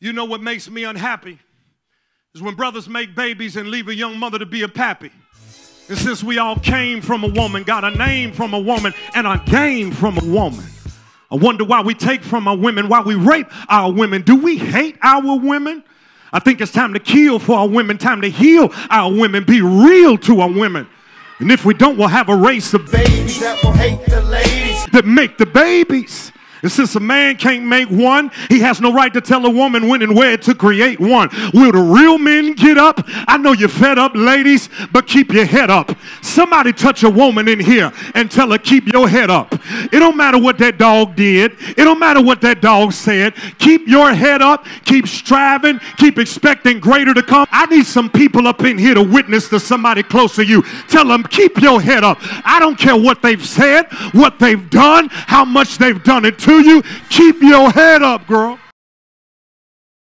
You know what makes me unhappy? Is when brothers make babies and leave a young mother to be a pappy. And since we all came from a woman, got a name from a woman, and a game from a woman, I wonder why we take from our women, why we rape our women. Do we hate our women? I think it's time to kill for our women, time to heal our women, be real to our women. And if we don't, we'll have a race of babies that will hate the ladies. that make the babies. And since a man can't make one, he has no right to tell a woman when and where to create one. Will the real men get up? I know you're fed up, ladies, but keep your head up. Somebody touch a woman in here and tell her, keep your head up. It don't matter what that dog did. It don't matter what that dog said. Keep your head up. Keep striving. Keep expecting greater to come. I need some people up in here to witness to somebody close to you. Tell them, keep your head up. I don't care what they've said, what they've done, how much they've done it to you. Keep your head up, girl.